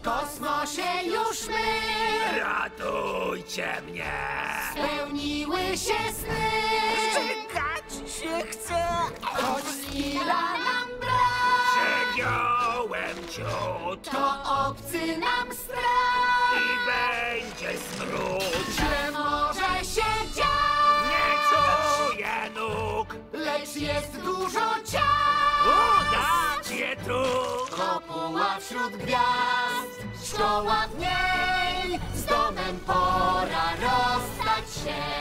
w kosmosie już my. Ratujcie mnie! Spełniły się sny. Czekać się chce. Choć chwila nam brak, Przegiąłem ciut to obcy nam strach. i będzie smród. Źle może się dziać, Nie czuję nóg! lecz jest dużo ciał. Udać je tu! Kopuła wśród gwiazd, szkoła w niej, z domem pora rozstać się.